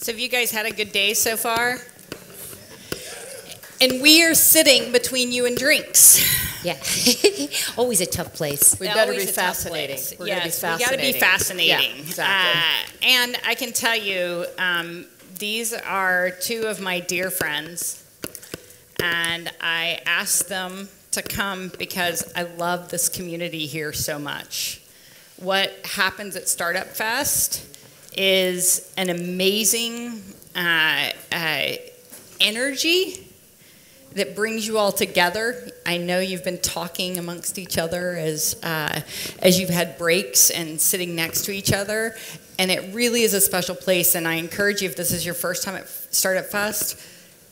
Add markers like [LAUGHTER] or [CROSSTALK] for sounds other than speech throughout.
So have you guys had a good day so far? And we are sitting between you and drinks. Yeah. [LAUGHS] Always a tough place. We better be Always a tough fascinating. place. We're yes, gonna be we got to be fascinating. fascinating. Yeah, exactly. Uh, and I can tell you, um, these are two of my dear friends, and I asked them to come because I love this community here so much. What happens at Startupfest is an amazing uh, uh, energy that brings you all together. I know you've been talking amongst each other as uh, as you've had breaks and sitting next to each other, and it really is a special place. And I encourage you, if this is your first time at Startupfest,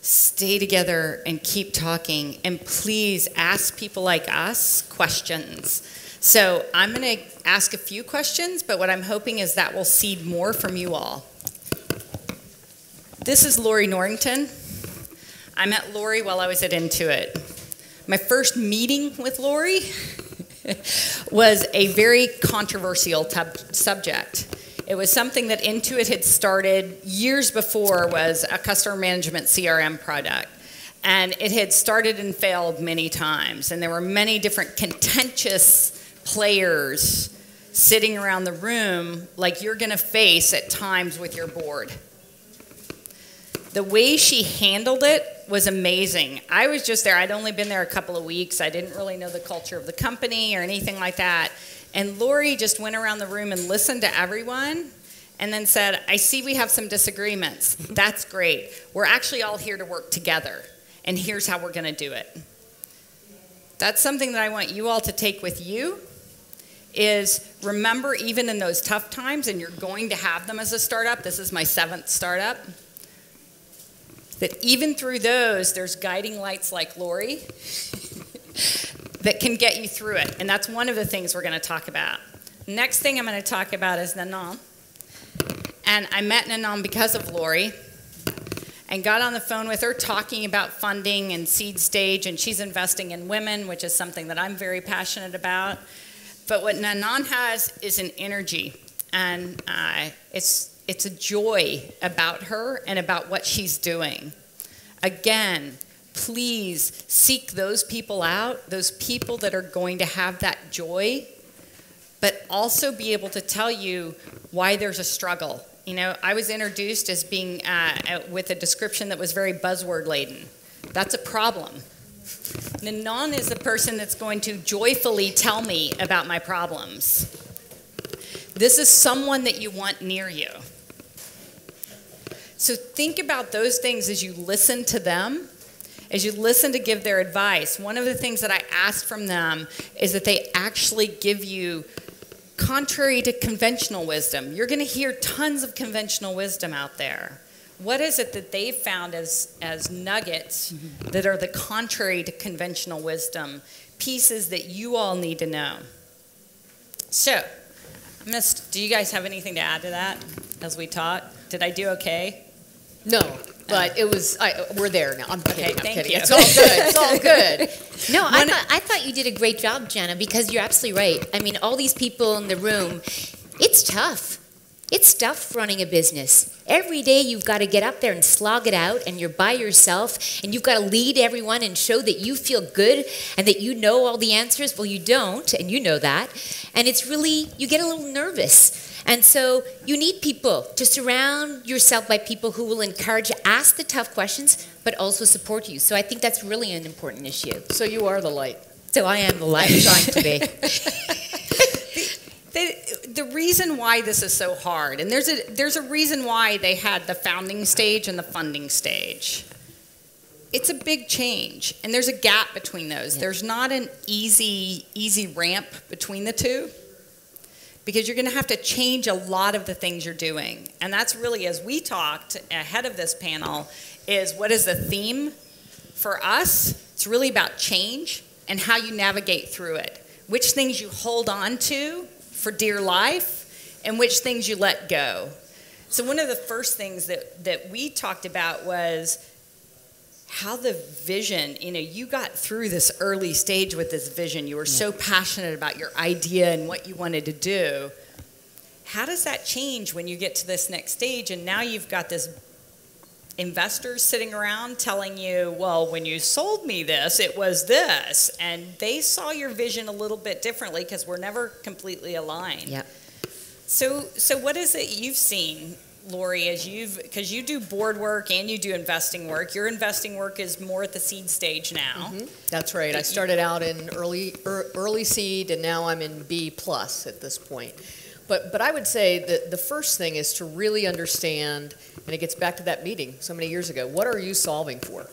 stay together and keep talking, and please ask people like us questions. So I'm going to ask a few questions, but what I'm hoping is that will seed more from you all. This is Lorrie Norrington. I met Lorrie while I was at Intuit. My first meeting with Lorrie [LAUGHS] was a very controversial subject. It was something that Intuit had started years before was a customer management CRM product. And it had started and failed many times. And there were many different contentious players sitting around the room like you're going to face at times with your board. The way she handled it was amazing. I was just there. I'd only been there a couple of weeks. I didn't really know the culture of the company or anything like that. And Lorrie just went around the room and listened to everyone and then said, I see we have some disagreements. That's great. We're actually all here to work together. And here's how we're going to do it. That's something that I want you all to take with you is remember even in those tough times and you're going to have them as a startup. This is my seventh startup that even through those, there's guiding lights like Lorrie [LAUGHS] that can get you through it. And that's one of the things we're going to talk about. Next thing I'm going to talk about is Nanon. And I met Nanon because of Lorrie and got on the phone with her talking about funding and seed stage. And she's investing in women, which is something that I'm very passionate about. But what Nanon has is an energy. And uh, it's it's a joy about her and about what she's doing. Again, please seek those people out, those people that are going to have that joy, but also be able to tell you why there's a struggle. You know, I was introduced as being uh, with a description that was very buzzword laden. That's a problem. Nanon is the person that's going to joyfully tell me about my problems. This is someone that you want near you. So think about those things as you listen to them, as you listen to give their advice. One of the things that I ask from them is that they actually give you contrary to conventional wisdom. You're going to hear tons of conventional wisdom out there. What is it that they've found as, as nuggets mm-hmm. that are the contrary to conventional wisdom, pieces that you all need to know? So, Miss, do you guys have anything to add to that as we talk? Did I do okay? No, oh. but it was, I, we're there now. I'm Okay, kidding, I'm thank kidding. you. It's all good, it's all [LAUGHS] good. No, I thought, I thought you did a great job, Jana, because you're absolutely right. I mean, all these people in the room, it's tough. It's tough running a business. Every day you've got to get up there and slog it out, and you're by yourself, and you've got to lead everyone and show that you feel good and that you know all the answers. Well, you don't, and you know that. And it's really, you get a little nervous. And so you need people to surround yourself by people who will encourage you, ask the tough questions, but also support you. So I think that's really an important issue. So you are the light. So I am the light trying to [LAUGHS] be. the, the reason why this is so hard, and there's a, there's a reason why they had the founding stage and the funding stage. It's a big change, and there's a gap between those. There's not an easy, easy ramp between the two because you're going to have to change a lot of the things you're doing. And that's really, as we talked ahead of this panel, is what is the theme for us? It's really about change and how you navigate through it. Which things you hold on to for dear life and which things you let go. So one of the first things that, that we talked about was how the vision, you know, you got through this early stage with this vision. You were so passionate about your idea and what you wanted to do. how does that change when you get to this next stage and now you've got this investors sitting around telling you, well, when you sold me this, it was this. And they saw your vision a little bit differently because we're never completely aligned. Yep. So, so what is it you've seen, Lorrie, as you've, because you do board work and you do investing work. Your investing work is more at the seed stage now. Mm-hmm. That's right. I started out in early ear- early seed, and now I'm in B plus at this point. But but I would say that the first thing is to really understand, and it gets back to that meeting so many years ago. What are you solving for?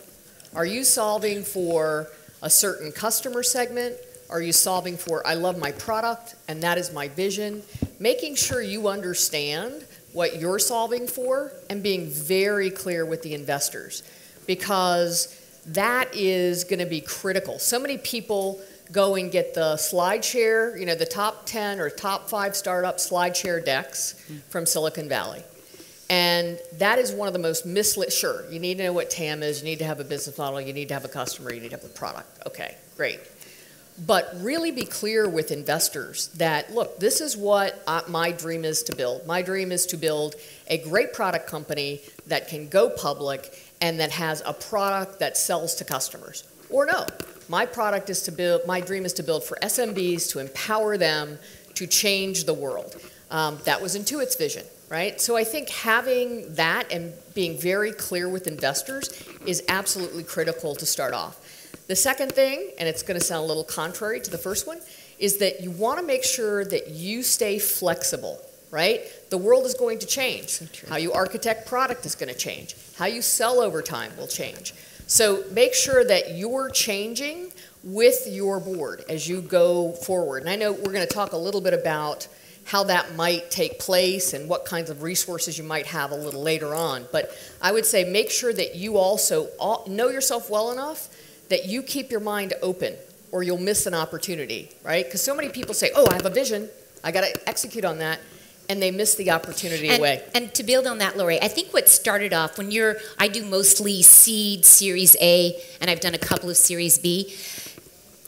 Are you solving for a certain customer segment? Are you solving for I love my product and that is my vision? Making sure you understand what you're solving for and being very clear with the investors because that is going to be critical. So many people go and get the SlideShare, you know, the top 10 or top 5 startup SlideShare decks from Silicon Valley. And that is one of the most misled. Sure, you need to know what TAM is, you need to have a business model, you need to have a customer, you need to have a product. Okay, great. But really be clear with investors that, look, this is what uh, my dream is to build. My dream is to build a great product company that can go public and that has a product that sells to customers. Or no, my product is to build, my dream is to build for SMBs to empower them to change the world. Um, that was Intuit's vision, right? So I think having that and being very clear with investors is absolutely critical to start off. The second thing, and it's going to sound a little contrary to the first one, is that you want to make sure that you stay flexible, right? The world is going to change. How you architect product is going to change. How you sell over time will change. So make sure that you're changing with your board as you go forward. And I know we're going to talk a little bit about how that might take place and what kinds of resources you might have a little later on. But I would say make sure that you also know yourself well enough that you keep your mind open or you'll miss an opportunity, right? Because so many people say, oh, I have a vision, I got to execute on that. And they miss the opportunity and, away. And to build on that, Lorrie, I think what started off when you're, I do mostly seed, Series A, and I've done a couple of Series B.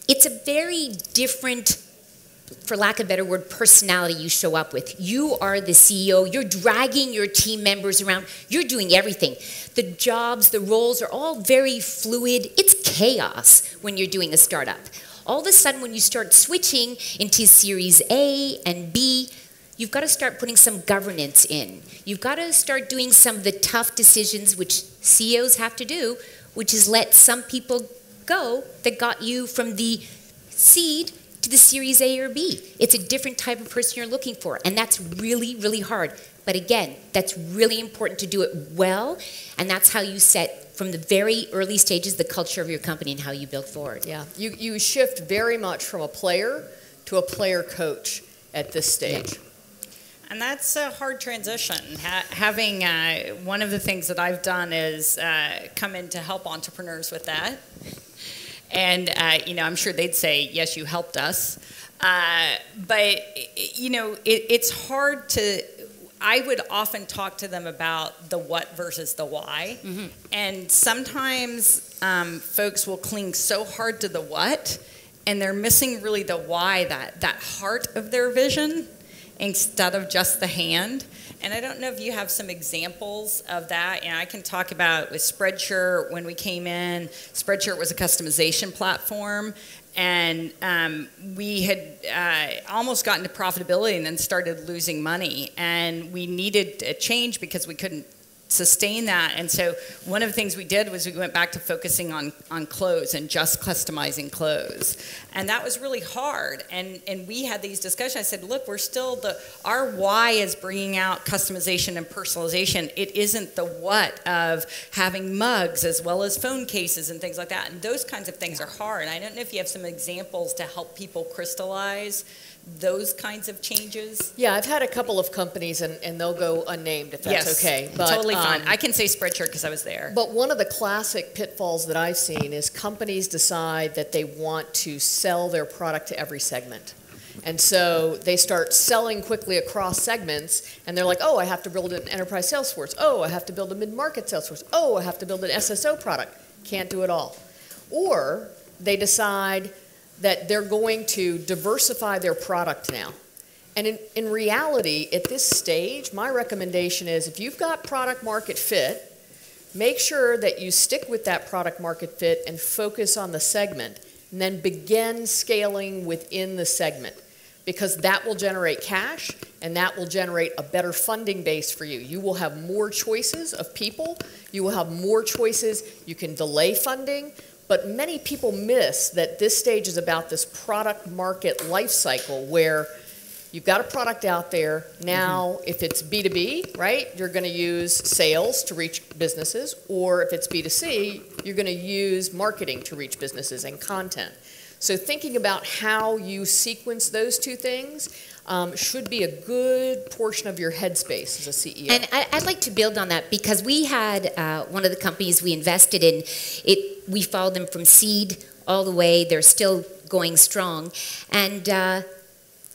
It's a very different for lack of a better word, personality you show up with. You are the CEO. You're dragging your team members around. You're doing everything. The jobs, the roles are all very fluid. It's chaos when you're doing a startup. All of a sudden, when you start switching into Series A and B, you've got to start putting some governance in. You've got to start doing some of the tough decisions which CEOs have to do, which is let some people go that got you from the seed to the Series A or B. It's a different type of person you're looking for, and that's really, really hard. But again, that's really important to do it well, and that's how you set from the very early stages the culture of your company and how you build forward. Yeah, you, you shift very much from a player to a player coach at this stage. Yeah. And that's a hard transition. Ha having uh, one of the things that I've done is uh, come in to help entrepreneurs with that. And, uh, you know, I'm sure they'd say, yes, you helped us. Uh, but, you know, it, it's hard to, I would often talk to them about the what versus the why. Mm -hmm. And sometimes um, folks will cling so hard to the what, and they're missing really the why, that, that heart of their vision, instead of just the hand. And I don't know if you have some examples of that. And I can talk about with Spreadshirt when we came in. Spreadshirt was a customization platform, and um, we had uh, almost gotten to profitability and then started losing money. And we needed a change because we couldn't sustain that. And so one of the things we did was we went back to focusing on, on clothes and just customizing clothes. And that was really hard. And, and we had these discussions. I said, look, we're still the, our why is bringing out customization and personalization. It isn't the what of having mugs as well as phone cases and things like that. And those kinds of things are hard. I don't know if you have some examples to help people crystallize those kinds of changes? Yeah, I've had a couple of companies, and, and they'll go unnamed if that's yes, okay. But, totally fine. Um, I can say Spreadshirt because I was there. But one of the classic pitfalls that I've seen is companies decide that they want to sell their product to every segment. And so they start selling quickly across segments, and they're like, oh, I have to build an enterprise sales force. Oh, I have to build a mid market sales force. Oh, I have to build an SSO product. Can't do it all. Or they decide, that they're going to diversify their product now. And in, in reality, at this stage, my recommendation is if you've got product market fit, make sure that you stick with that product market fit and focus on the segment, and then begin scaling within the segment because that will generate cash and that will generate a better funding base for you. You will have more choices of people, you will have more choices, you can delay funding, but many people miss that this stage is about this product market life cycle where you've got a product out there. Now, mm-hmm. if it's B2B, right, you're going to use sales to reach businesses, or if it's B2C, you're going to use marketing to reach businesses and content. So, thinking about how you sequence those two things um, should be a good portion of your headspace as a CEO. And I, would like to build on that because we had uh, one of the companies we invested in. It we followed them from seed all the way. They're still going strong, and. Uh,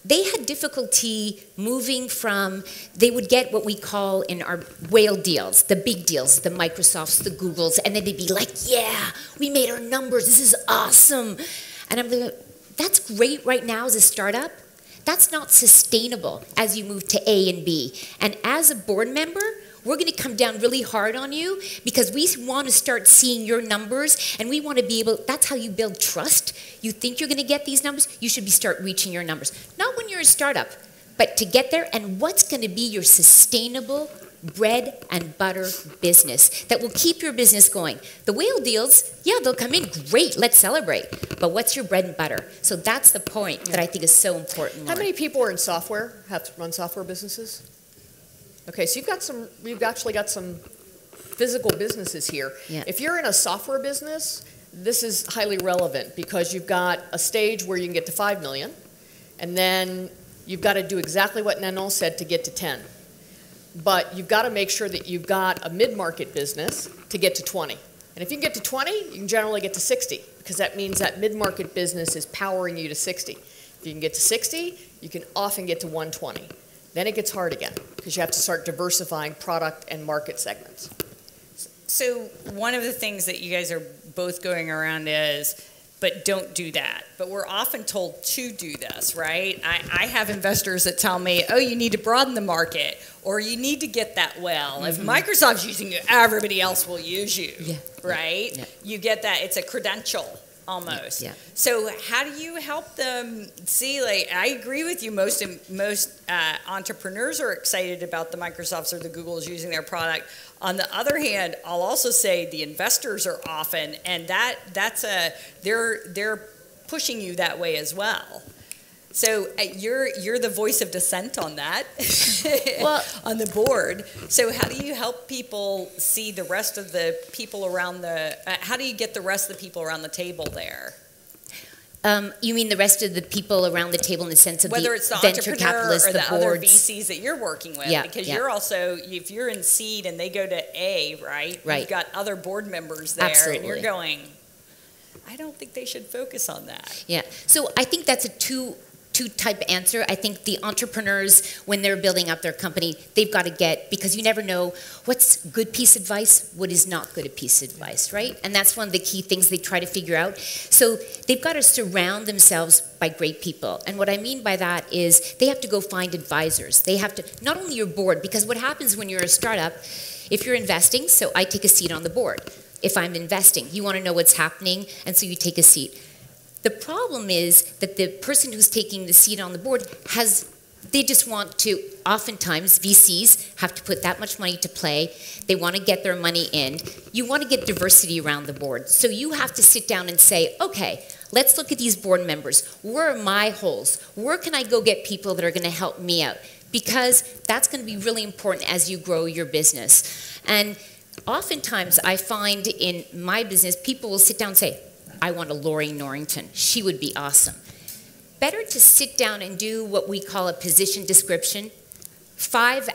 they had difficulty moving from they would get what we call in our whale deals the big deals the microsofts the googles and then they'd be like yeah we made our numbers this is awesome and i'm like that's great right now as a startup that's not sustainable as you move to A and B. And as a board member, we're going to come down really hard on you because we want to start seeing your numbers and we want to be able that's how you build trust you think you're going to get these numbers you should be start reaching your numbers not when you're a startup but to get there and what's going to be your sustainable bread and butter business that will keep your business going. The whale deals, yeah, they'll come in, great, let's celebrate. But what's your bread and butter? So that's the point that I think is so important. How many people are in software, have to run software businesses? Okay, so you've got some, you've actually got some physical businesses here. Yeah. If you're in a software business, this is highly relevant because you've got a stage where you can get to 5 million, and then you've got to do exactly what Nanon said to get to 10 but you've got to make sure that you've got a mid-market business to get to 20. And if you can get to 20, you can generally get to 60 because that means that mid-market business is powering you to 60. If you can get to 60, you can often get to 120. Then it gets hard again because you have to start diversifying product and market segments. So one of the things that you guys are both going around is but don't do that. But we're often told to do this, right? I, I, have investors that tell me, oh, you need to broaden the market or you need to get that well. Mm-hmm. If Microsoft's using you, everybody else will use you, yeah. right? Yeah. You get that. It's a credential almost. Yeah. So how do you help them see? Like, I agree with you. Most most uh, entrepreneurs are excited about the Microsofts or the Googles using their product. On the other hand, I'll also say the investors are often, and that that's a they're they're pushing you that way as well. So uh, you're you're the voice of dissent on that, [LAUGHS] well, on the board. So how do you help people see the rest of the people around the? Uh, how do you get the rest of the people around the table there? Um, you mean the rest of the people around the table in the sense of whether the it's the venture capitalists, or the, the other VCs that you're working with? Yeah, because yeah. you're also if you're in seed and they go to A, right? Right. You've got other board members there, Absolutely. and you're going. I don't think they should focus on that. Yeah. So I think that's a two two type answer. I think the entrepreneurs, when they're building up their company, they've got to get because you never know what's good piece advice, what is not good piece advice, right? And that's one of the key things they try to figure out. So they've got to surround themselves by great people. And what I mean by that is they have to go find advisors. They have to not only your board, because what happens when you're a startup, if you're investing, so I take a seat on the board. If I'm investing, you want to know what's happening, and so you take a seat the problem is that the person who's taking the seat on the board has they just want to oftentimes VCs have to put that much money to play. They want to get their money in. You want to get diversity around the board. So you have to sit down and say, okay, let's look at these board members. Where are my holes? Where can I go get people that are going to help me out? Because that's going to be really important as you grow your business. And oftentimes I find in my business, people will sit down and say, I want a Lorrie Norrington. She would be awesome. Better to sit down and do what we call a position description. Five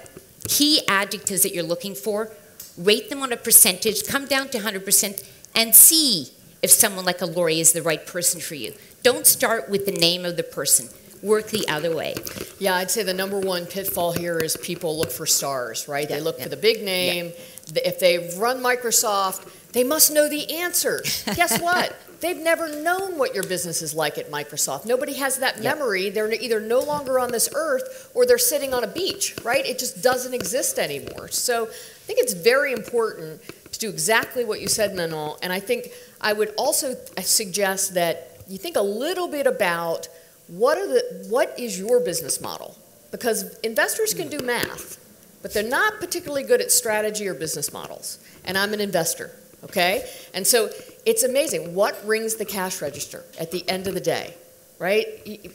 key adjectives that you're looking for, rate them on a percentage, come down to 100%, and see if someone like a Lorrie is the right person for you. Don't start with the name of the person. Work the other way. Yeah, I'd say the number one pitfall here is people look for stars, right? Yeah, they look yeah. for the big name. Yeah. If they run Microsoft, they must know the answer. [LAUGHS] Guess what? They've never known what your business is like at Microsoft. Nobody has that Yep. memory. They're either no longer on this earth or they're sitting on a beach, right? It just doesn't exist anymore. So I think it's very important to do exactly what you said, Manuel. And I think I would also suggest that you think a little bit about what are the what is your business model? Because investors can do math, but they're not particularly good at strategy or business models. And I'm an investor, okay? And so it's amazing what rings the cash register at the end of the day, right?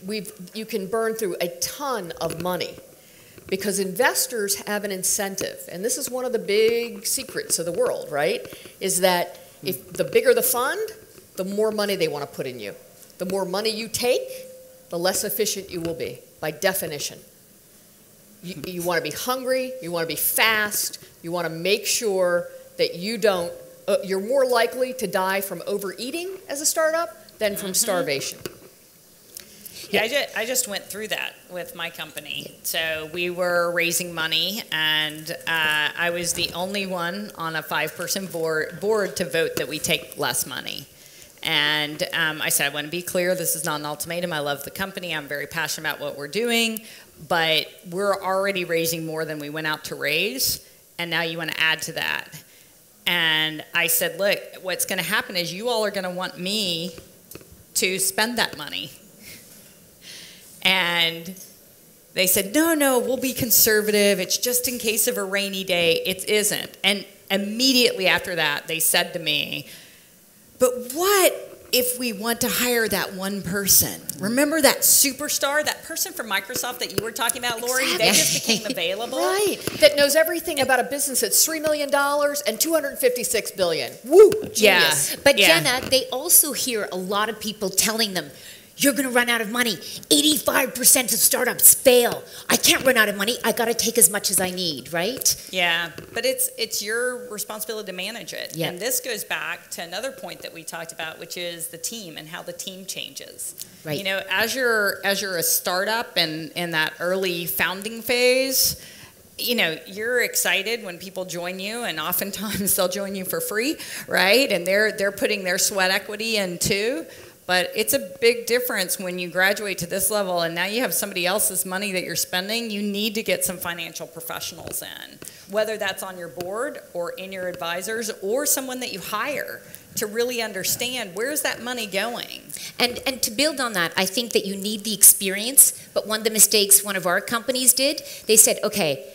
We've, you can burn through a ton of money because investors have an incentive. And this is one of the big secrets of the world, right? Is that if the bigger the fund, the more money they want to put in you. The more money you take, the less efficient you will be, by definition. You, you want to be hungry, you want to be fast, you want to make sure that you don't, uh, you're more likely to die from overeating as a startup than from starvation. Yeah, I just, I just went through that with my company. So we were raising money, and uh, I was the only one on a five-person board, board to vote that we take less money. And um, I said, I want to be clear, this is not an ultimatum. I love the company. I'm very passionate about what we're doing, but we're already raising more than we went out to raise, and now you want to add to that. And I said, look, what's going to happen is you all are going to want me to spend that money. And they said, no, no, we'll be conservative. It's just in case of a rainy day. It isn't. And immediately after that, they said to me, but what if we want to hire that one person? Remember that superstar, that person from Microsoft that you were talking about, Lorrie? They just became [LAUGHS] available. Right, that knows everything about a business that's $3 million and $256 billion. Woo, Yeah. genius. But Yeah. Jana, they also hear a lot of people telling them, you're going to run out of money. 85% of startups fail. I can't run out of money. I got to take as much as I need, right? Yeah, but it's it's your responsibility to manage it. Yeah. And this goes back to another point that we talked about, which is the team and how the team changes. Right. You know, as you're as you're a startup and in that early founding phase, you know, you're excited when people join you, and oftentimes [LAUGHS] they'll join you for free, right? And they're they're putting their sweat equity in too. But it's a big difference when you graduate to this level and now you have somebody else's money that you're spending. You need to get some financial professionals in, whether that's on your board or in your advisors or someone that you hire to really understand where's that money going. And and to build on that, I think that you need the experience. But one of the mistakes one of our companies did, they said, okay,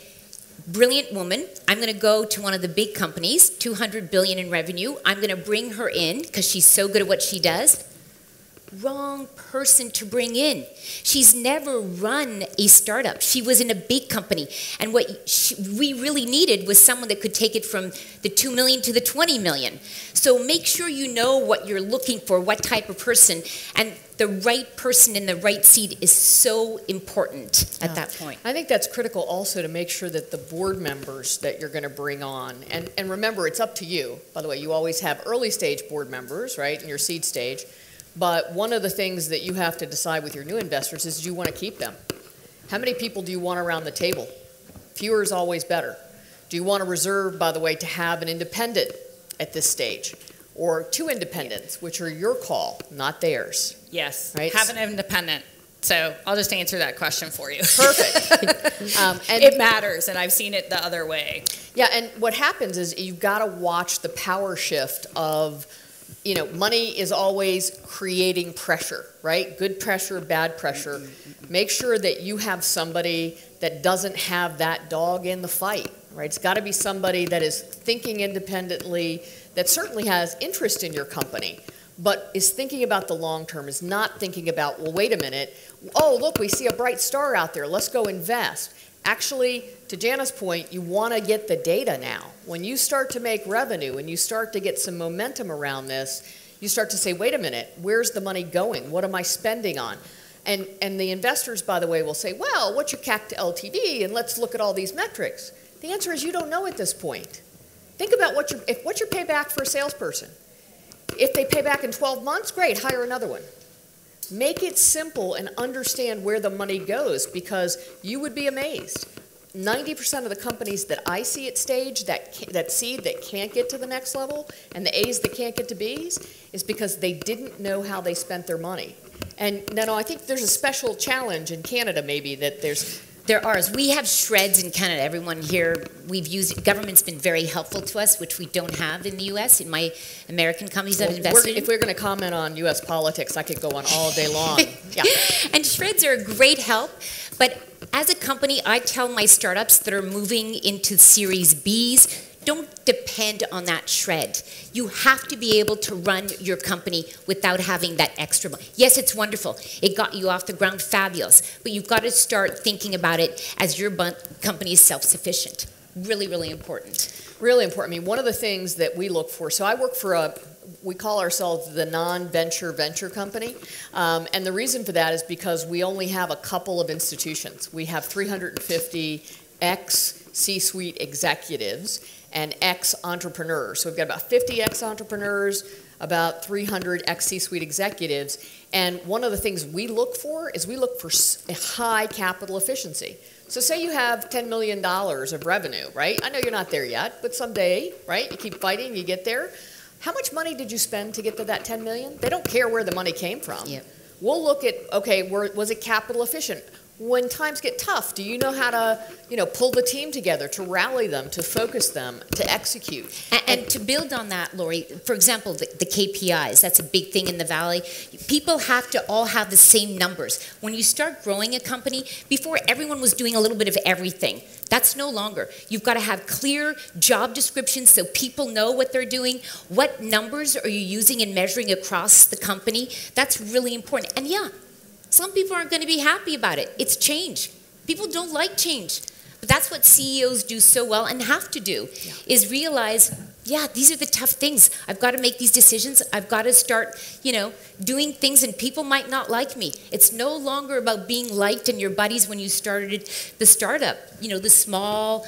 brilliant woman, I'm going to go to one of the big companies, 200 billion in revenue. I'm going to bring her in because she's so good at what she does. Wrong person to bring in. She's never run a startup. She was in a big company, and what she, we really needed was someone that could take it from the 2 million to the 20 million. So make sure you know what you're looking for, what type of person, and the right person in the right seat is so important at Yeah. that point. I think that's critical also to make sure that the board members that you're going to bring on, and, and remember, it's up to you. By the way, you always have early stage board members, right, in your seed stage. But one of the things that you have to decide with your new investors is do you want to keep them? How many people do you want around the table? Fewer is always better. Do you want to reserve, by the way, to have an independent at this stage? Or two independents, which are your call, not theirs? Yes, Right. have an independent. So I'll just answer that question for you. Perfect. [LAUGHS] [LAUGHS] um, and it matters, and I've seen it the other way. Yeah, and what happens is you've got to watch the power shift of, you know, money is always creating pressure, right? Good pressure, bad pressure. Make sure that you have somebody that doesn't have that dog in the fight, right? It's got to be somebody that is thinking independently, that certainly has interest in your company, but is thinking about the long term, is not thinking about, well, wait a minute, oh, look, we see a bright star out there, let's go invest. Actually, to Jana's point, you want to get the data now. When you start to make revenue and you start to get some momentum around this, you start to say, wait a minute, where's the money going? What am I spending on? And, and the investors, by the way, will say, well, what's your CAC to LTV? And let's look at all these metrics. The answer is you don't know at this point. Think about what your, if, what's your payback for a salesperson. If they pay back in 12 months, great, hire another one. Make it simple and understand where the money goes because you would be amazed. 90% of the companies that I see at stage that, that seed that can't get to the next level and the A's that can't get to B's is because they didn't know how they spent their money. And no, no, I think there's a special challenge in Canada maybe that there's There are. We have SR&EDs in Canada. Everyone here, we've used, government's been very helpful to us, which we don't have in the U.S. In my American companies I've Well, invested we're- If we're going to comment on U.S. politics, I could go on all day long. [LAUGHS] Yeah. and SR&EDs are a great help. But as a company, I tell my startups that are moving into Series Bs, don't depend on that SR&ED. You have to be able to run your company without having that extra money. Yes, it's wonderful. It got you off the ground fabulous. But you've got to start thinking about it as your company is self sufficient. Really, really important. Really important. I mean, one of the things that we look for, so I work for a, we call ourselves the non-venture venture company. Um, and the reason for that is because we only have a couple of institutions. We have 350 ex C-suite executives and ex entrepreneurs. So we've got about 50 ex entrepreneurs, about 300 ex C-suite executives. And one of the things we look for is we look for high capital efficiency. So say you have $10 million of revenue, right? I know you're not there yet, but someday, right? You keep fighting, you get there. How much money did you spend to get to that 10 million? They don't care where the money came from. Yep. We'll look at, okay, were, was it capital efficient? When times get tough, do you know how to, you know, pull the team together, to rally them, to focus them, to execute? And, and to build on that, Lorrie, for example, the, the KPIs, that's a big thing in the Valley. People have to all have the same numbers. When you start growing a company, before everyone was doing a little bit of everything. That's no longer. You've got to have clear job descriptions so people know what they're doing. What numbers are you using and measuring across the company? That's really important. And yeah, some people aren't going to be happy about it. It's change. People don't like change. But that's what CEOs do so well and have to do is realize, yeah, these are the tough things. I've got to make these decisions. I've got to start, you know, doing things and people might not like me. It's no longer about being liked and your buddies when you started the startup, you know, the small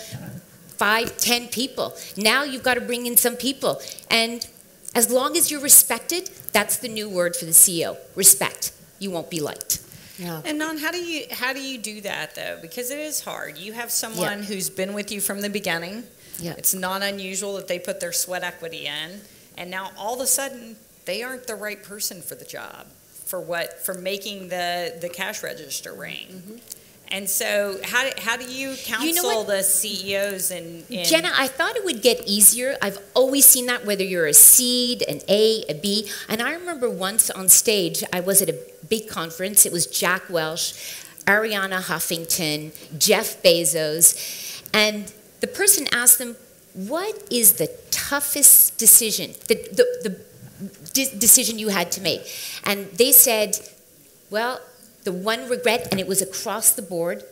five, ten people. Now you've got to bring in some people. And as long as you're respected, that's the new word for the CEO, respect. You won't be liked. Yeah. And Non, how do you how do you do that though? Because it is hard. You have someone who's been with you from the beginning. Yeah. It's not unusual that they put their sweat equity in, and now all of a sudden they aren't the right person for the job, for what for making the the cash register ring. Mm-hmm. And so, how, do- how do you counsel what? the CEOs and, and Jana, I thought it would get easier. I've always seen that, whether you're a seed, an A, a B. And I remember once on stage, I was at a big conference. It was Jack Welch, Arianna Huffington, Jeff Bezos. And the person asked them, What is the toughest decision, the, the, the de- decision you had to make? And they said, Well, the one regret, and it was across the board,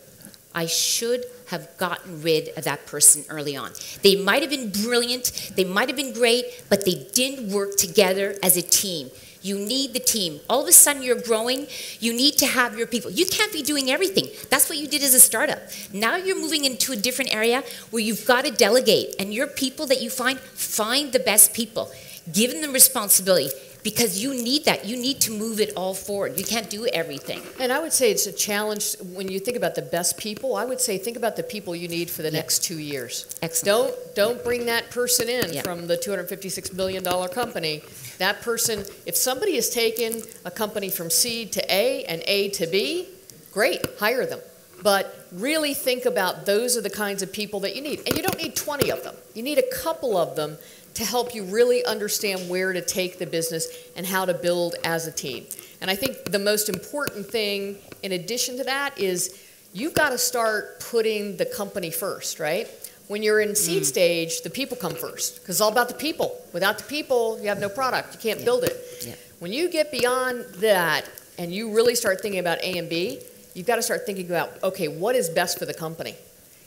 I should have gotten rid of that person early on. They might have been brilliant, they might have been great, but they didn't work together as a team. You need the team. All of a sudden, you're growing. You need to have your people. You can't be doing everything. That's what you did as a startup. Now you're moving into a different area where you've got to delegate. And your people that you find, find the best people. Give them the responsibility because you need that. You need to move it all forward. You can't do everything. And I would say it's a challenge when you think about the best people. I would say think about the people you need for the Yeah. next two years. Excellent. Don't don't bring that person in Yeah. from the 256 million dollar company. That person, if somebody has taken a company from C to A and A to B, great, hire them. But really think about those are the kinds of people that you need. And you don't need 20 of them. You need a couple of them to help you really understand where to take the business and how to build as a team. And I think the most important thing in addition to that is you've got to start putting the company first, right? When you're in seed mm. stage, the people come first because it's all about the people. Without the people, you have no product. You can't Yeah. build it. Yeah. When you get beyond that and you really start thinking about A and B, you've got to start thinking about okay, what is best for the company?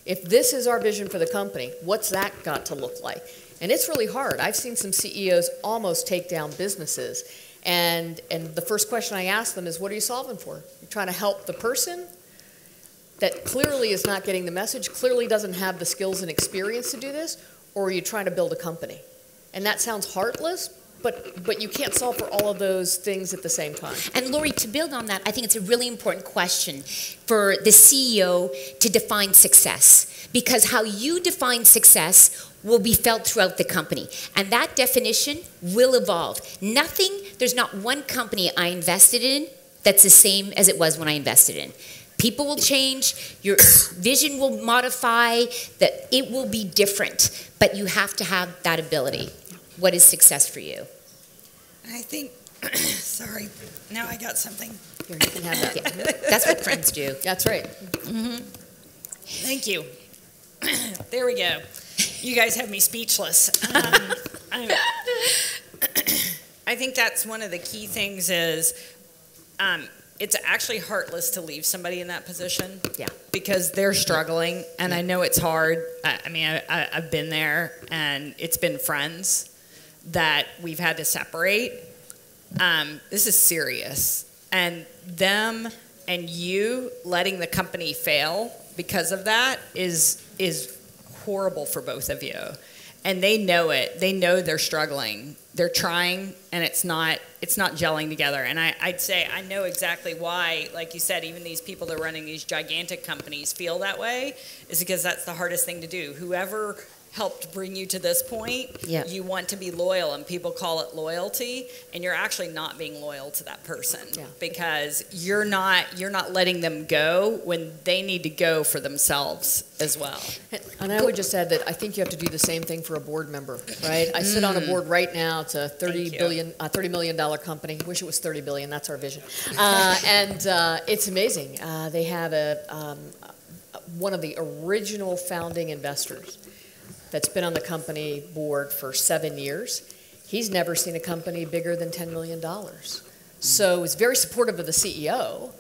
If this is our vision for the company, what's that got to look like? And it's really hard. I've seen some CEOs almost take down businesses. And, and the first question I ask them is, what are you solving for? You're trying to help the person that clearly is not getting the message, clearly doesn't have the skills and experience to do this, or are you trying to build a company? And that sounds heartless, but but you can't solve for all of those things at the same time. And Lorrie, to build on that, I think it's a really important question for the CEO to define success because how you define success will be felt throughout the company. And that definition will evolve. Nothing, there's not one company I invested in that's the same as it was when I invested in. People will change, your vision will modify, that it will be different, but you have to have that ability. What is success for you? I think, [CLEARS THROAT] sorry, now I got something. Here, you can have that. Yeah, that's what friends do. That's right. Thank you. [CLEARS THROAT] there we go. You guys have me speechless. Um, I'm- [CLEARS THROAT] I think that's one of the key things is um, it's actually heartless to leave somebody in that position. Yeah. Because they're struggling, and I know it's hard. I, I mean, I, I, I've been there, and it's been friends that we've had to separate. Um, this is serious, and them and you letting the company fail because of that is is horrible for both of you. And they know it. They know they're struggling. They're trying and it's not it's not gelling together. And I, I'd say I know exactly why, like you said, even these people that are running these gigantic companies feel that way, is because that's the hardest thing to do. Whoever helped bring you to this point, Yeah. you want to be loyal and people call it loyalty and you're actually not being loyal to that person Yeah. because you're not you're not letting them go when they need to go for themselves as well. And I would just add that I think you have to do the same thing for a board member, right? I sit on a board right now. It's a thirty billion, uh, thirty million dollar company. Wish it was thirty billion. That's our vision. Uh, and uh, it's amazing. Uh, they have a um, one of the original founding investors that's been on the company board for seven years. He's never seen a company bigger than ten million dollars. So he's very supportive of the CEO.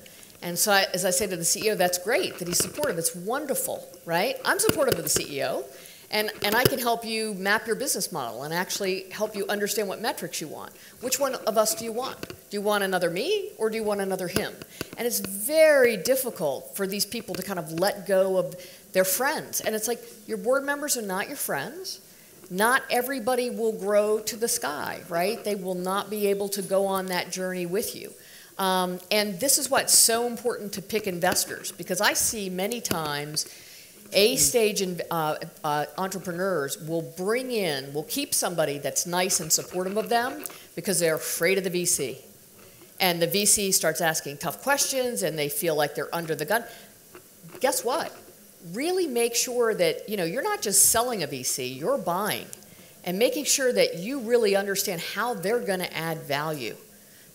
And so, I, as I say to the CEO, that's great that he's supportive. It's wonderful, right? I'm supportive of the CEO, and, and I can help you map your business model and actually help you understand what metrics you want. Which one of us do you want? Do you want another me or do you want another him? And it's very difficult for these people to kind of let go of their friends. And it's like, your board members are not your friends not everybody will grow to the sky, right? They will not be able to go on that journey with you. Um, and this is what's so important to pick investors because I see many times A stage in, uh, uh, entrepreneurs will bring in, will keep somebody that's nice and supportive of them because they're afraid of the VC. And the VC starts asking tough questions and they feel like they're under the gun. Guess what? Really make sure that you know you're not just selling a VC, you're buying, and making sure that you really understand how they're going to add value.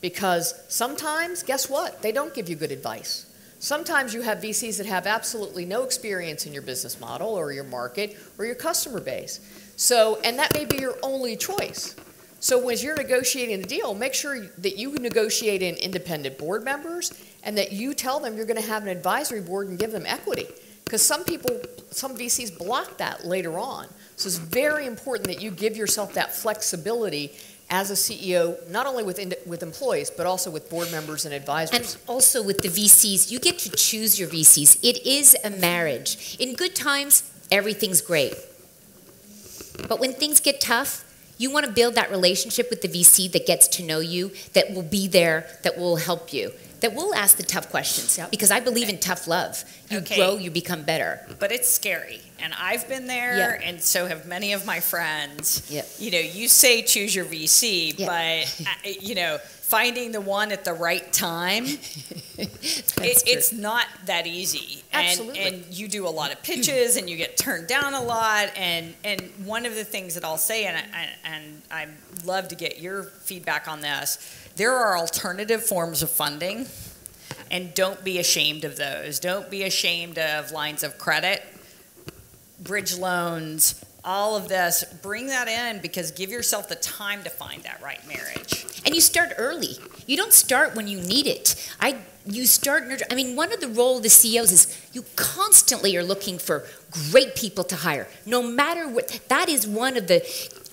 Because sometimes, guess what? They don't give you good advice. Sometimes you have VCs that have absolutely no experience in your business model or your market or your customer base. So, and that may be your only choice. So, as you're negotiating the deal, make sure that you negotiate in independent board members and that you tell them you're going to have an advisory board and give them equity. Because some people, some VCs block that later on. So it's very important that you give yourself that flexibility as a CEO, not only with, with employees, but also with board members and advisors. And also with the VCs, you get to choose your VCs. It is a marriage. In good times, everything's great. But when things get tough, you want to build that relationship with the VC that gets to know you, that will be there, that will help you, that we'll ask the tough questions. Yep. Because I believe in tough love. You Okay. grow, you become better. but it's scary and i've been there Yeah. and so have many of my friends Yep. you know you say choose your vc but uh, you know finding the one at the right time, [LAUGHS] it, it's not that easy. And, Absolutely. and you do a lot of pitches and you get turned down a lot. And and one of the things that i'll say and I, and i love to get your feedback on this there are alternative forms of funding. And don't be ashamed of those. Don't be ashamed of lines of credit bridge loans all of this. Bring that in because give yourself the time to find that right marriage And you start early. You don't start when you need it. I you start. I mean, one of the role of the CEOs is you constantly are looking for great people to hire. No matter what, that is one of the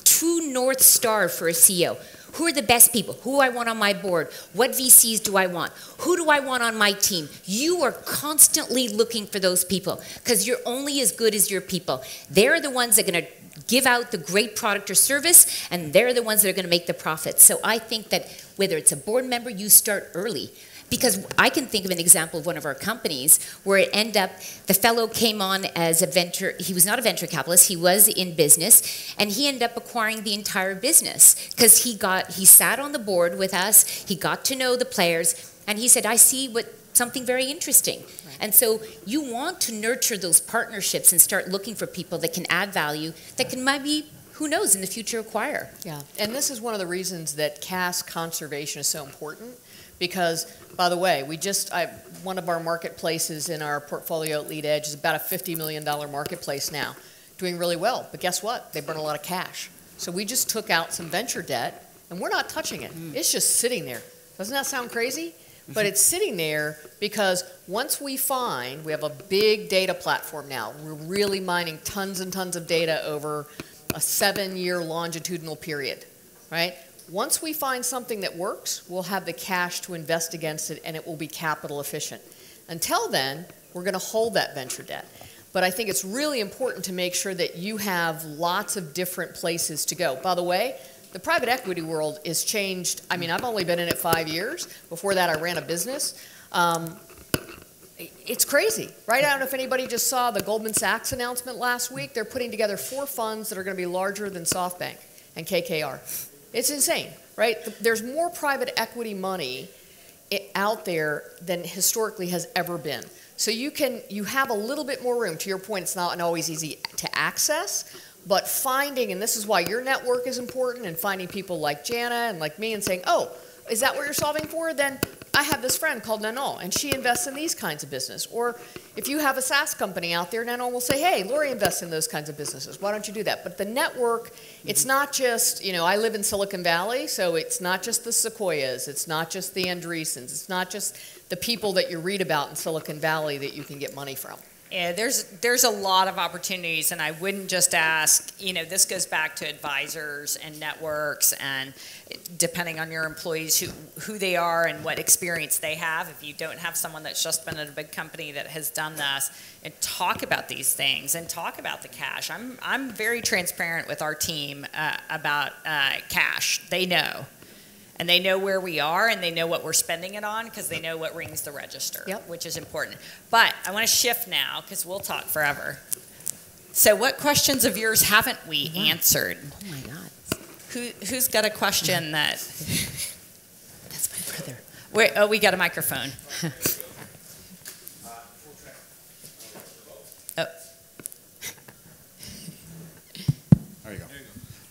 true north star for a CEO. Who are the best people? Who I want on my board? What VCs do I want? Who do I want on my team? You are constantly looking for those people because you're only as good as your people. They're the ones that are going to give out the great product or service, and they're the ones that are going to make the profits. So I think that whether it's a board member, you start early. Because I can think of an example of one of our companies where it ended up, the fellow came on as a venture, he was not a venture capitalist, he was in business, and he ended up acquiring the entire business because he got, he sat on the board with us, he got to know the players, and he said, I see what something very interesting. And so you want to nurture those partnerships and start looking for people that can add value, that can maybe, who knows, in the future acquire. Yeah, and this is one of the reasons that cash conservation is so important because, by the way, we just, I, one of our marketplaces in our portfolio at LeadEdge is about a $50 million marketplace now, doing really well. But guess what? They burn a lot of cash. So we just took out some venture debt and we're not touching it. Mm. It's just sitting there. Doesn't that sound crazy? But it's sitting there because once we find, we have a big data platform now. We're really mining tons and tons of data over a seven year longitudinal period, right? Once we find something that works, we'll have the cash to invest against it and it will be capital efficient. Until then, we're going to hold that venture debt. But I think it's really important to make sure that you have lots of different places to go. By the way, the private equity world is changed. I mean, I've only been in it five years. Before that, I ran a business. Um, it's crazy, right? I don't know if anybody just saw the Goldman Sachs announcement last week. They're putting together four funds that are going to be larger than SoftBank and KKR. It's insane, right? There's more private equity money out there than historically has ever been. So you can you have a little bit more room. To your point, it's not always easy to access, but finding, and this is why your network is important, and finding people like Jana and like me and saying, oh, is that what you're solving for? Then I have this friend called Nanon, and she invests in these kinds of business. Or if you have a SaaS company out there, Nanon will say, hey, Lorrie invests in those kinds of businesses. Why don't you do that? But the network, it's not just, you know, I live in Silicon Valley, so it's not just the Sequoias, it's not just the Andreessens, it's not just the people that you read about in Silicon Valley that you can get money from. Yeah, there's there's a lot of opportunities, and I wouldn't just ask. You know, this goes back to advisors and networks, and depending on your employees who who they are and what experience they have. If you don't have someone that's just been at a big company that has done this, and talk about these things and talk about the cash. I'm I'm very transparent with our team uh, about uh, cash. They know and they know where we are and they know what we're spending it on because they know what rings the register, yep. which is important. But I want to shift now because we'll talk forever. So, what questions of yours haven't we mm-hmm. answered? Oh my God. Who, who's got a question that. That's my brother. Wait, oh, we got a microphone. [LAUGHS] oh. There you go.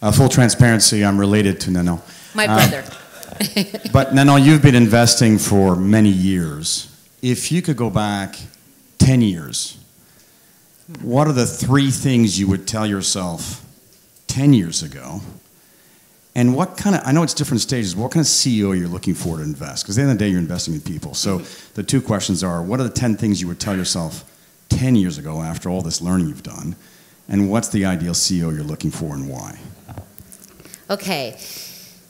Uh, full transparency, I'm related to Nanon. My uh, brother. Uh, [LAUGHS] but Nanon, you've been investing for many years. If you could go back 10 years, what are the three things you would tell yourself 10 years ago? And what kind of, I know it's different stages, what kind of CEO you're looking for to invest? Because at the end of the day, you're investing in people. So the two questions are what are the 10 things you would tell yourself 10 years ago after all this learning you've done? And what's the ideal CEO you're looking for and why? Okay.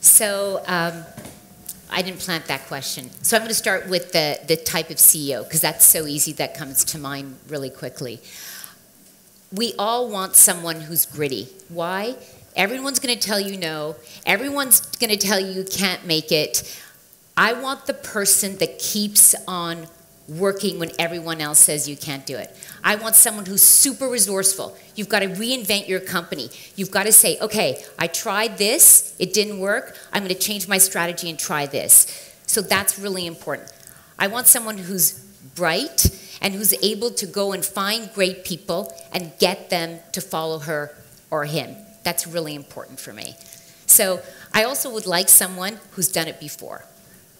So um, I didn't plant that question. So I'm going to start with the, the type of CEO, because that's so easy, that comes to mind really quickly. We all want someone who's gritty. Why? Everyone's going to tell you no. Everyone's going to tell you you can't make it. I want the person that keeps on working when everyone else says you can't do it. I want someone who's super resourceful. You've got to reinvent your company. You've got to say, okay, I tried this, it didn't work, I'm going to change my strategy and try this. So that's really important. I want someone who's bright and who's able to go and find great people and get them to follow her or him. That's really important for me. So I also would like someone who's done it before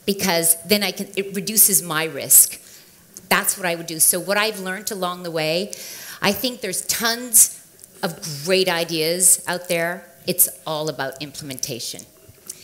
because then I can it reduces my risk that's what I would do. So what I've learned along the way, I think there's tons of great ideas out there. It's all about implementation.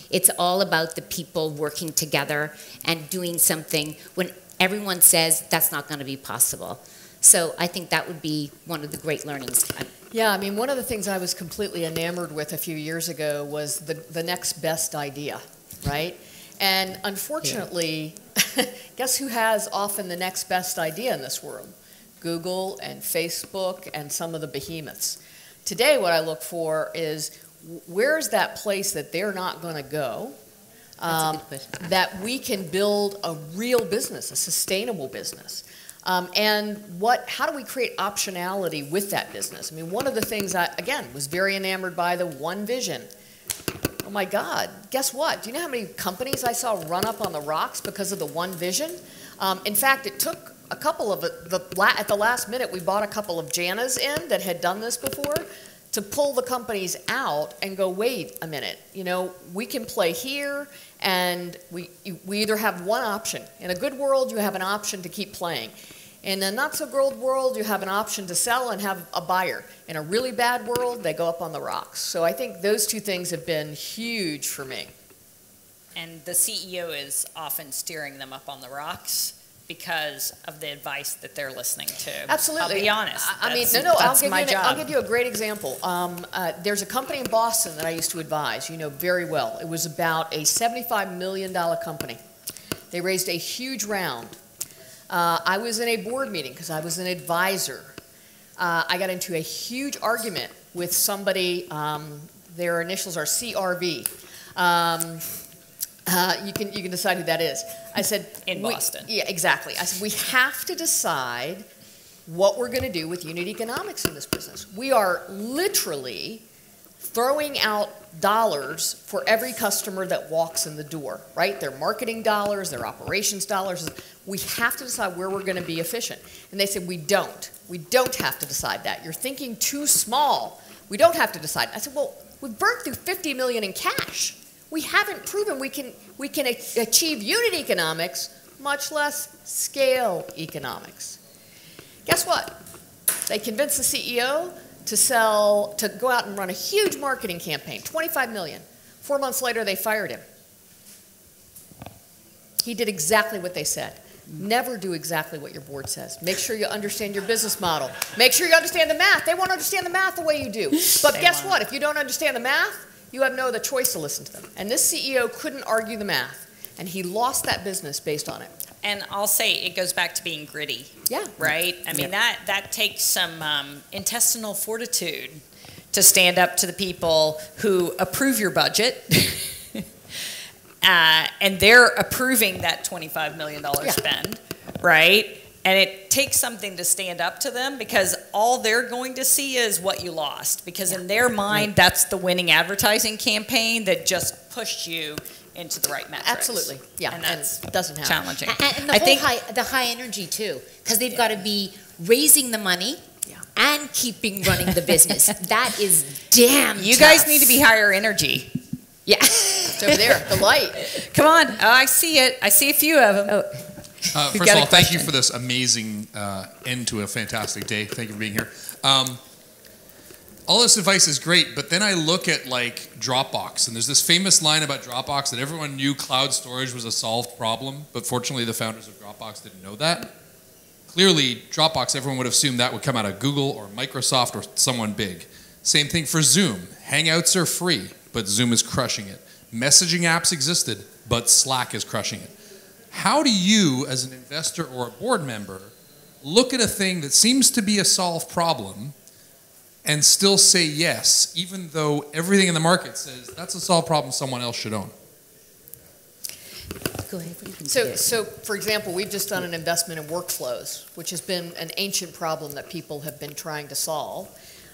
It's all about the people working together and doing something when everyone says that's not going to be possible. So I think that would be one of the great learnings. Yeah, I mean, one of the things I was completely enamored with a few years ago was the, the next best idea, right? And unfortunately, yeah. [LAUGHS] guess who has often the next best idea in this world? Google and Facebook and some of the behemoths. Today, what I look for is where's that place that they're not going to go um, that we can build a real business, a sustainable business. Um, and what, how do we create optionality with that business? I mean, one of the things I, again, was very enamored by the one vision. Oh my God, guess what? Do you know how many companies I saw run up on the rocks because of the one vision? Um, in fact, it took a couple of the, at the last minute, we bought a couple of Janas in that had done this before to pull the companies out and go, wait a minute, you know, we can play here and we, we either have one option. In a good world, you have an option to keep playing. In a not so good world, you have an option to sell and have a buyer. In a really bad world, they go up on the rocks. So I think those two things have been huge for me. And the CEO is often steering them up on the rocks because of the advice that they're listening to. Absolutely. I'll be honest. I, I mean, no, no. I'll give, you an, I'll give you a great example. Um, uh, there's a company in Boston that I used to advise. You know very well. It was about a 75 million dollar company. They raised a huge round. Uh, I was in a board meeting because I was an advisor. Uh, I got into a huge argument with somebody. Um, their initials are CRV. Um, uh, you can you can decide who that is. I said in Boston. Yeah, exactly. I said we have to decide what we're going to do with unit economics in this business. We are literally throwing out dollars for every customer that walks in the door, right? Their marketing dollars, their operations dollars. We have to decide where we're going to be efficient. And they said, We don't. We don't have to decide that. You're thinking too small. We don't have to decide. I said, Well, we've burnt through 50 million in cash we haven't proven we can, we can achieve unit economics, much less scale economics. Guess what? They convinced the CEO to sell, to go out and run a huge marketing campaign, 25 million. Four months later, they fired him. He did exactly what they said. Never do exactly what your board says. Make sure you understand your business model. Make sure you understand the math. They won't understand the math the way you do. But they guess what? If you don't understand the math, you have no other choice to listen to them. And this CEO couldn't argue the math, and he lost that business based on it. And I'll say it goes back to being gritty. Yeah. Right? I mean, yeah. that, that takes some um, intestinal fortitude to stand up to the people who approve your budget. [LAUGHS] uh, and they're approving that $25 million yeah. spend, right? And it takes something to stand up to them because all they're going to see is what you lost. Because in their mind, that's the winning advertising campaign that just pushed you into the right metrics. Absolutely, yeah, and that's and doesn't happen. challenging. And, and the I whole think, high, the high energy too, because they've got to be raising the money yeah. and keeping running the business. [LAUGHS] that is damn. You tough. guys need to be higher energy. Yeah, it's over there, the light. Come on, oh, I see it. I see a few of them. Oh. Uh, first of all, thank you for this amazing uh, end to a fantastic day. Thank you for being here. Um, all this advice is great, but then I look at like Dropbox, and there's this famous line about Dropbox that everyone knew cloud storage was a solved problem, but fortunately the founders of Dropbox didn't know that. Clearly, Dropbox, everyone would assume that would come out of Google or Microsoft or someone big. Same thing for Zoom. Hangouts are free, but Zoom is crushing it. Messaging apps existed, but Slack is crushing it. How do you, as an investor or a board member, look at a thing that seems to be a solved problem and still say yes, even though everything in the market says that's a solved problem someone else should own? Go ahead. So, so, for example, we've just done an investment in workflows, which has been an ancient problem that people have been trying to solve.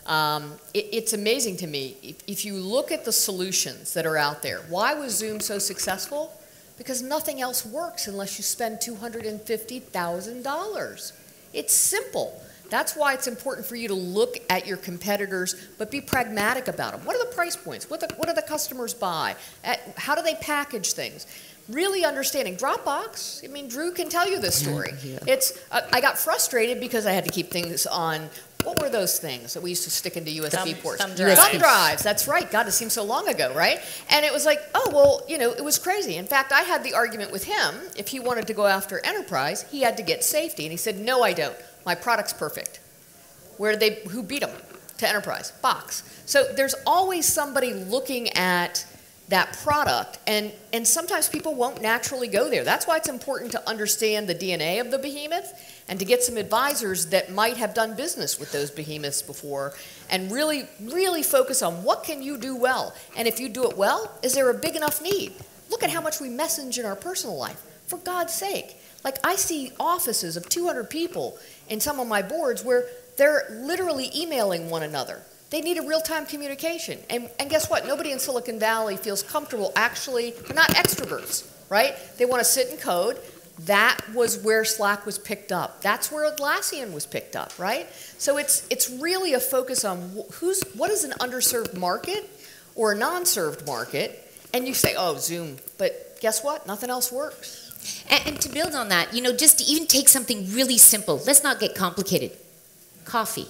Um, it, it's amazing to me. If, if you look at the solutions that are out there, why was Zoom so successful? because nothing else works unless you spend $250,000. It's simple. That's why it's important for you to look at your competitors, but be pragmatic about them. What are the price points? What, the, what do the customers buy? At, how do they package things? Really understanding Dropbox. I mean, Drew can tell you this story. Yeah. It's uh, I got frustrated because I had to keep things on what were those things that we used to stick into USB thumb, ports? Thumb drives. Thumb drives. That's right. God, it seems so long ago, right? And it was like, oh well, you know, it was crazy. In fact, I had the argument with him. If he wanted to go after enterprise, he had to get safety, and he said, no, I don't. My product's perfect. Where they? Who beat them to enterprise? Box. So there's always somebody looking at that product and and sometimes people won't naturally go there that's why it's important to understand the dna of the behemoth and to get some advisors that might have done business with those behemoths before and really really focus on what can you do well and if you do it well is there a big enough need look at how much we message in our personal life for god's sake like i see offices of 200 people in some of my boards where they're literally emailing one another they need a real-time communication. And, and guess what? Nobody in Silicon Valley feels comfortable actually, they're not extroverts, right? They want to sit and code. That was where Slack was picked up. That's where Atlassian was picked up, right? So it's, it's really a focus on who's, what is an underserved market or a non-served market, and you say, oh, Zoom, but guess what? Nothing else works. And, and to build on that, you know, just to even take something really simple, let's not get complicated. Coffee,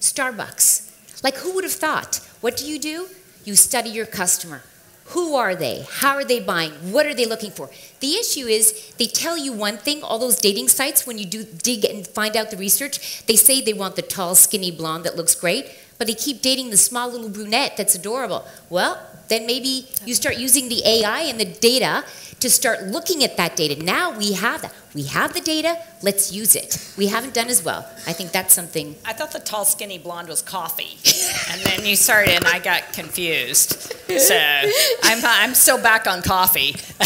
Starbucks, like, who would have thought? What do you do? You study your customer. Who are they? How are they buying? What are they looking for? The issue is they tell you one thing, all those dating sites, when you do dig and find out the research, they say they want the tall, skinny blonde that looks great, but they keep dating the small little brunette that's adorable. Well, then maybe you start using the AI and the data to start looking at that data. Now we have that. We have the data, let's use it. We haven't done as well. I think that's something. I thought the tall, skinny blonde was coffee. [LAUGHS] and then you started and I got confused. So I'm, I'm still back on coffee. [LAUGHS]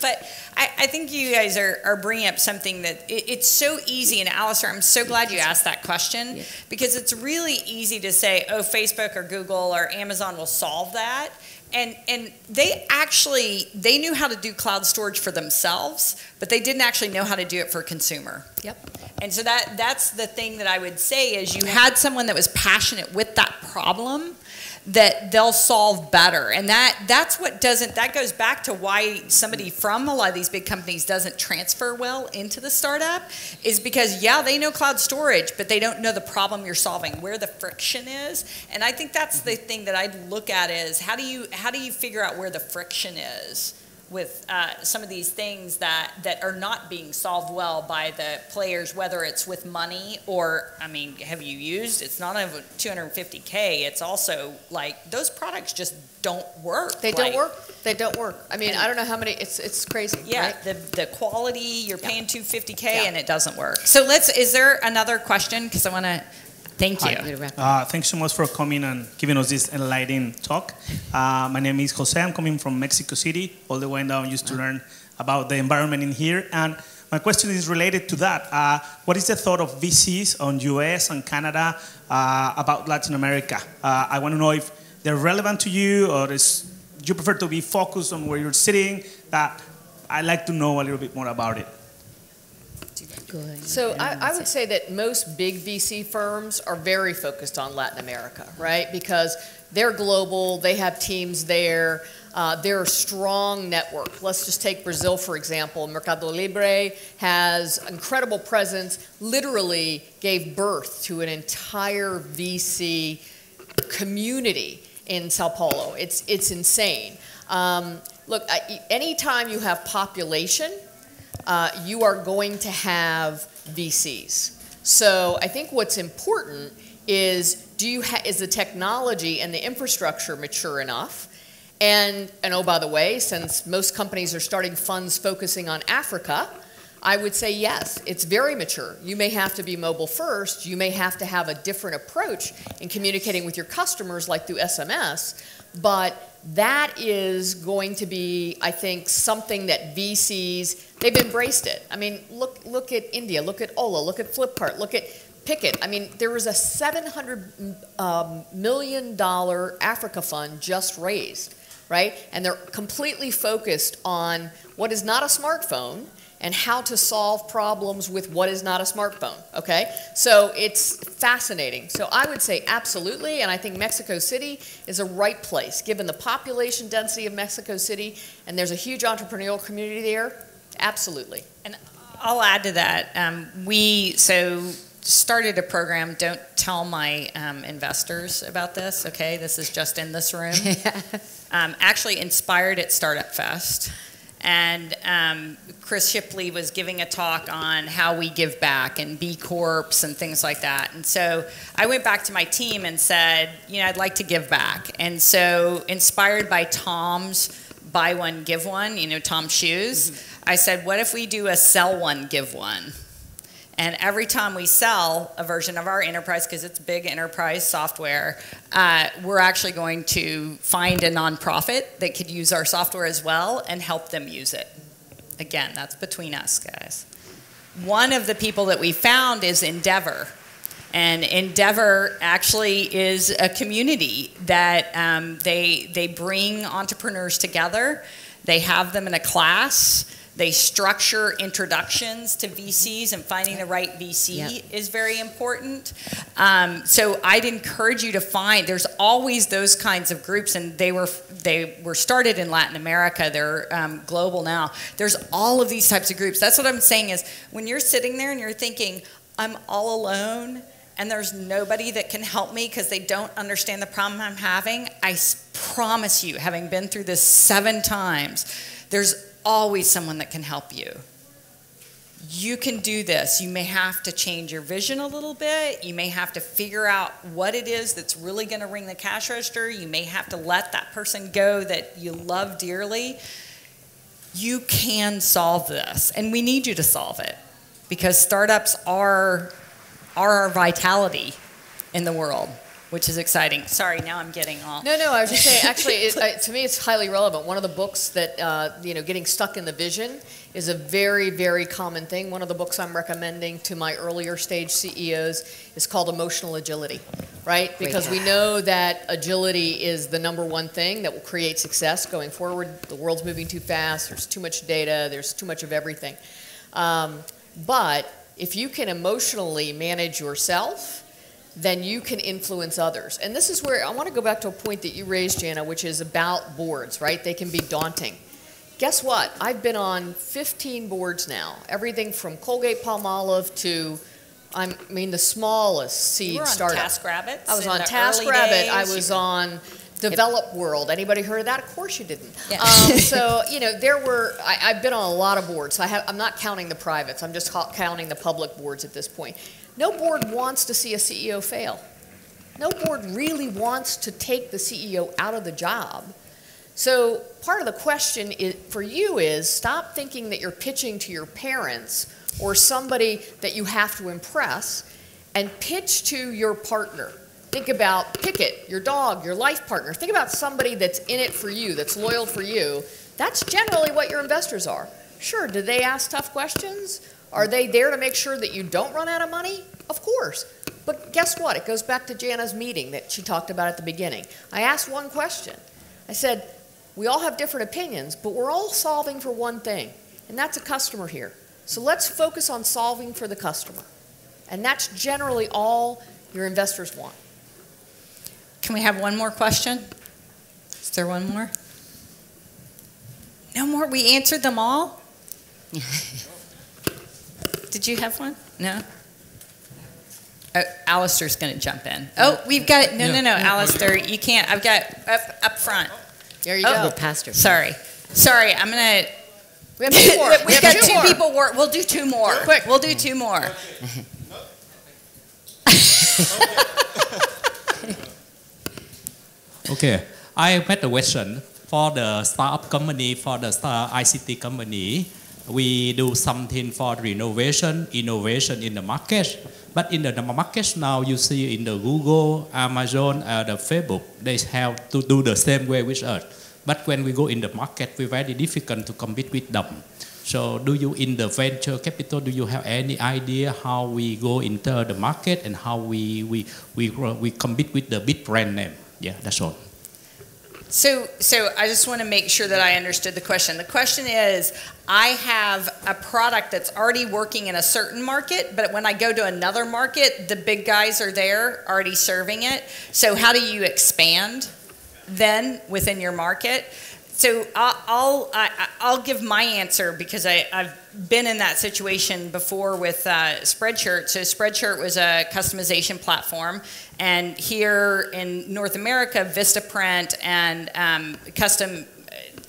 but I, I, think you guys are, are bringing up something that it, it's so easy. And Alistair, I'm so glad you asked that question yeah. because it's really easy to say, oh, Facebook or Google or Amazon will solve that and and they actually they knew how to do cloud storage for themselves but they didn't actually know how to do it for consumer yep and so that that's the thing that i would say is you had someone that was passionate with that problem that they'll solve better. And that that's what doesn't that goes back to why somebody from a lot of these big companies doesn't transfer well into the startup is because yeah, they know cloud storage, but they don't know the problem you're solving, where the friction is. And I think that's the thing that I'd look at is how do you how do you figure out where the friction is? With uh, some of these things that, that are not being solved well by the players, whether it's with money or, I mean, have you used? It's not over 250K. It's also like those products just don't work. They don't work. They don't work. I mean, I don't know how many, it's, it's crazy. Yeah, right? the, the quality, you're paying 250K yeah. and it doesn't work. So let's, is there another question? Because I want to Thank you. Uh, thanks so much for coming and giving us this enlightening talk. Uh, my name is Jose. I'm coming from Mexico City, all the way down used to learn about the environment in here. And my question is related to that. Uh, what is the thought of VCs on US and Canada uh, about Latin America? Uh, I want to know if they're relevant to you or is you prefer to be focused on where you're sitting? That I'd like to know a little bit more about it. So I, I, would say that most big VC firms are very focused on Latin America, right? Because they're global, they have teams there, uh, they're a strong network. Let's just take Brazil, for example. Mercado Libre has incredible presence, literally gave birth to an entire VC community in Sao Paulo. It's, it's insane. Um, look, anytime you have population, uh, you are going to have VCs. So I think what's important is do you is the technology and the infrastructure mature enough? And, and oh, by the way, since most companies are starting funds focusing on Africa, I would say yes, it's very mature. You may have to be mobile first. You may have to have a different approach in communicating with your customers, like through SMS. But that is going to be, I think, something that VCs, they've embraced it. I mean, look, look at India, look at Ola, look at Flipkart, look at Picket. I mean, there was a $700 um, million Africa fund just raised, right? And they're completely focused on what is not a smartphone and how to solve problems with what is not a smartphone, okay? So it's fascinating. So I would say absolutely, and I think Mexico City is a right place, given the population density of Mexico City, and there's a huge entrepreneurial community there, absolutely. And I'll add to that. Um, we, so started a program, don't tell my um, investors about this, okay? This is just in this room. [LAUGHS] um, actually inspired at Startupfest and um, Chris Shipley was giving a talk on how we give back and B Corps and things like that. And so I went back to my team and said, you know, I'd like to give back. And so, inspired by Tom's buy one, give one, you know, Tom's shoes, mm-hmm. I said, what if we do a sell one, give one? And every time we sell a version of our enterprise, because it's big enterprise software, uh, we're actually going to find a nonprofit that could use our software as well and help them use it. Again, that's between us, guys. One of the people that we found is Endeavor. And Endeavor actually is a community that um, they, they bring entrepreneurs together. They have them in a class they structure introductions to VCs and finding the right VC yep. is very important. Um, so I'd encourage you to find. There's always those kinds of groups, and they were they were started in Latin America. They're um, global now. There's all of these types of groups. That's what I'm saying is when you're sitting there and you're thinking, I'm all alone and there's nobody that can help me because they don't understand the problem I'm having, I promise you, having been through this seven times, there's always someone that can help you. You can do this. You may have to change your vision a little bit. You may have to figure out what it is that's really going to ring the cash register. You may have to let that person go that you love dearly. You can solve this, and we need you to solve it because startups are, are our vitality in the world which is exciting. Sorry, now I'm getting all. No, no, I was just saying. [LAUGHS] Actually, it, uh, to me, it's highly relevant. One of the books that uh, you know, getting stuck in the vision, is a very, very common thing. One of the books I'm recommending to my earlier stage CEOs is called Emotional Agility, right? Because we know that agility is the number one thing that will create success going forward. The world's moving too fast. There's too much data. There's too much of everything. Um, but if you can emotionally manage yourself then you can influence others. And this is where I want to go back to a point that you raised, Jana, which is about boards, right? They can be daunting. Guess what? I've been on 15 boards now. Everything from Colgate Palmolive to I mean the smallest seed you were on startup. TaskRabbit. I was on TaskRabbit. I was on Develop World. Anybody heard of that? Of course you didn't. Yeah. Um, [LAUGHS] so you know there were. I, have been on a lot of boards. So I have, I'm not counting the privates. I'm just counting the public boards at this point. No board wants to see a CEO fail. No board really wants to take the CEO out of the job. So part of the question is, for you is stop thinking that you're pitching to your parents or somebody that you have to impress and pitch to your partner. Think about Pickett, your dog, your life partner. Think about somebody that's in it for you, that's loyal for you. That's generally what your investors are. Sure, do they ask tough questions? Are they there to make sure that you don't run out of money? Of course. But guess what? It goes back to Jana's meeting that she talked about at the beginning. I asked one question. I said, We all have different opinions, but we're all solving for one thing, and that's a customer here. So let's focus on solving for the customer. And that's generally all your investors want. Can we have one more question? Is there one more? No more? We answered them all? [LAUGHS] Did you have one? No? Oh, Alistair's going to jump in. Oh, we've got, no, no, no, Alistair, you can't. I've got up, up front. There you oh, go. pastor. Sorry. Sorry, I'm going to. We have two more. [LAUGHS] We've we got two, two people. We'll do two more. Quick. We'll do two more. okay. [LAUGHS] I have a question for the startup company, for the star ICT company we do something for renovation, innovation in the market. But in the market now, you see in the Google, Amazon, uh, the Facebook, they have to do the same way with us. But when we go in the market, we very difficult to compete with them. So do you in the venture capital, do you have any idea how we go into the market and how we, we, we, we compete with the big brand name? Yeah, that's all. So, so I just want to make sure that I understood the question. The question is, I have a product that's already working in a certain market, but when I go to another market, the big guys are there already serving it. So, how do you expand then within your market? So I'll I'll, I, will i will give my answer because I, I've been in that situation before with uh, Spreadshirt. So Spreadshirt was a customization platform, and here in North America, Vistaprint and um, custom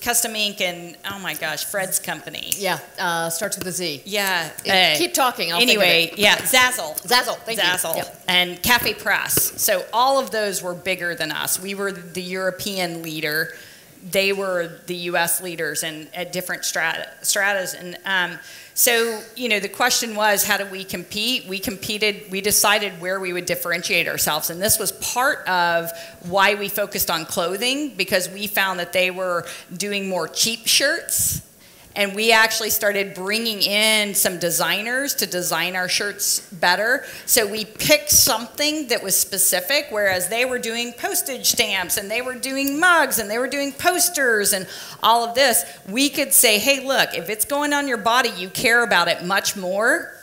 Custom Ink and oh my gosh, Fred's company. Yeah, uh, starts with a Z. Yeah. Uh, keep talking. I'll think of anyway, yeah, [LAUGHS] Zazzle. Zazzle, thank you. Zazzle. Yep. And CafePress. So all of those were bigger than us. We were the European leader. They were the U.S. leaders and at different strata, stratas. And um, so, you know, the question was, how do we compete? We competed, we decided where we would differentiate ourselves. And this was part of why we focused on clothing because we found that they were doing more cheap shirts and we actually started bringing in some designers to design our shirts better. So we picked something that was specific, whereas they were doing postage stamps and they were doing mugs and they were doing posters and all of this. We could say, hey, look, if it's going on your body, you care about it much more.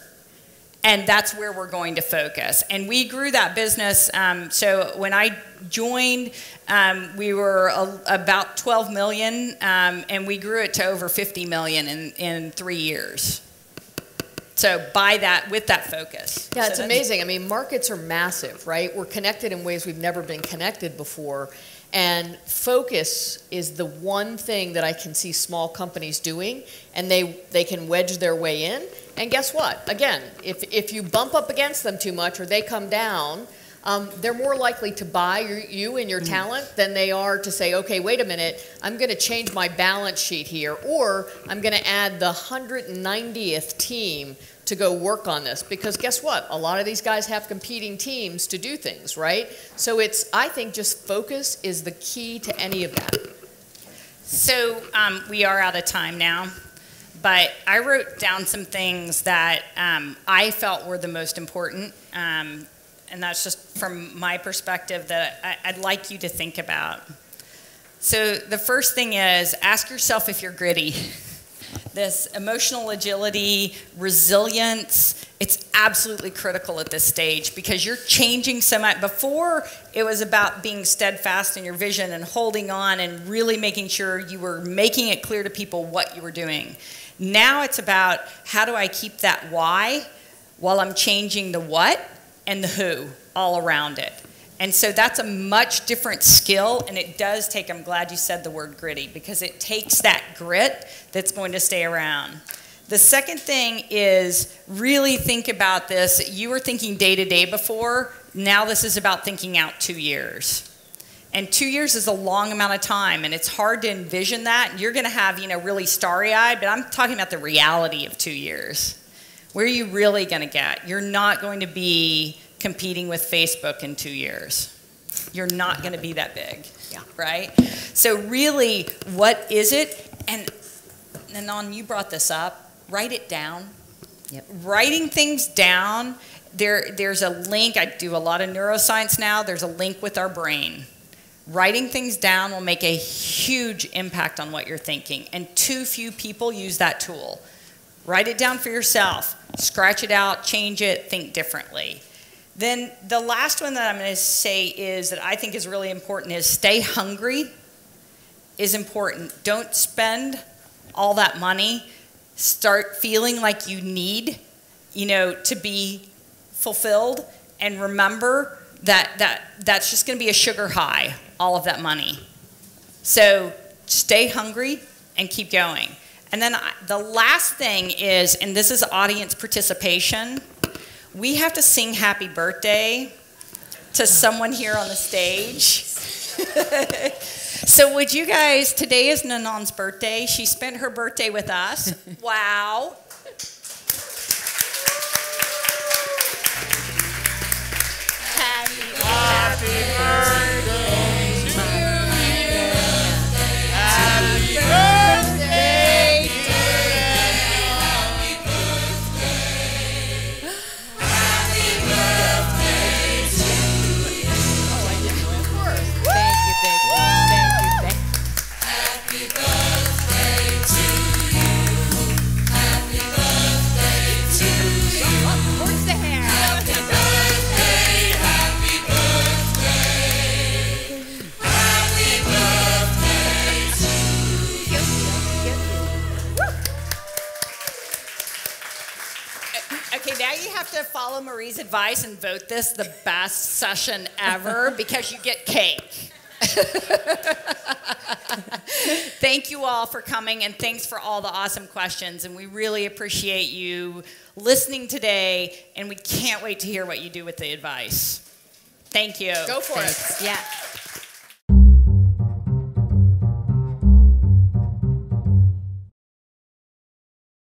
And that's where we're going to focus. And we grew that business. Um, so when I joined, um, we were a, about 12 million, um, and we grew it to over 50 million in, in three years. So by that, with that focus. Yeah, So it's amazing. I mean, markets are massive, right? We're connected in ways we've never been connected before. And focus is the one thing that I can see small companies doing, and they, they can wedge their way in. And guess what? Again, if, if you bump up against them too much or they come down, um, they're more likely to buy your, you and your talent than they are to say, okay, wait a minute, I'm going to change my balance sheet here, or I'm going to add the 190th team to go work on this. Because guess what? A lot of these guys have competing teams to do things, right? So it's, I think, just focus is the key to any of that. So um, we are out of time now, but I wrote down some things that um, I felt were the most important, um, and that's just from my perspective that I, I'd like you to think about. So the first thing is ask yourself if you're gritty. [LAUGHS] This emotional agility, resilience, it's absolutely critical at this stage because you're changing so much. Before, it was about being steadfast in your vision and holding on and really making sure you were making it clear to people what you were doing. Now it's about how do I keep that why while I'm changing the what and the who all around it. And so that's a much different skill, and it does take, I'm glad you said the word gritty, because it takes that grit that's going to stay around. The second thing is really think about this. You were thinking day to day before, now this is about thinking out two years. And two years is a long amount of time, and it's hard to envision that. You're going to have, you know, really starry eyed, but I'm talking about the reality of two years. Where are you really going to get? You're not going to be competing with Facebook in two years. You're not going to be that big, Yeah. right? So really, what is it? And Nanon, you brought this up. Write it down. Yep. Writing things down. There, there's a link. I do a lot of neuroscience now. There's a link with our brain. Writing things down will make a huge impact on what you're thinking, and too few people use that tool. Write it down for yourself. Scratch it out, change it, think differently. Then the last one that I'm going to say is that I think is really important is stay hungry is important. Don't spend all that money. Start feeling like you need, you know, to be fulfilled and remember that that that's just going to be a sugar high all of that money. So stay hungry and keep going. And then I, the last thing is and this is audience participation we have to sing happy birthday to someone here on the stage. [LAUGHS] so, would you guys, today is Nanon's birthday. She spent her birthday with us. Wow. Thank have to follow Marie's advice and vote this the best session ever [LAUGHS] because you get cake. [LAUGHS] Thank you all for coming and thanks for all the awesome questions. And we really appreciate you listening today. And we can't wait to hear what you do with the advice. Thank you. Go for it. Yeah.